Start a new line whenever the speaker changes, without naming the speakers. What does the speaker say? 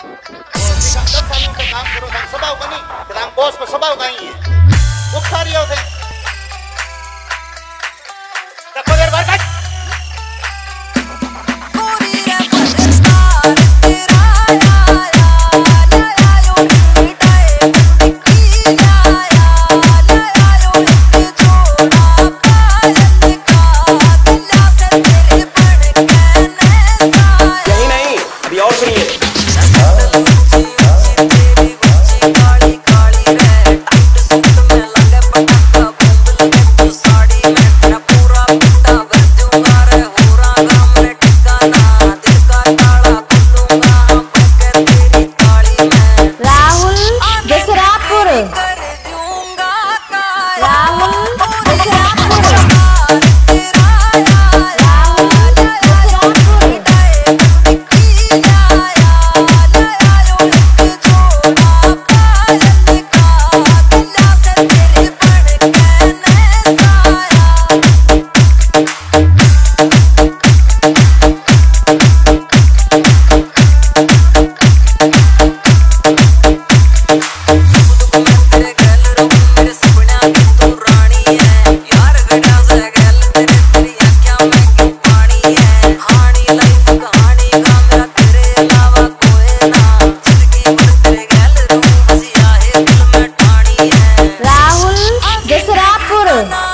दस सालों काम कि बोस में को स्वभाव का ही है होते Wow.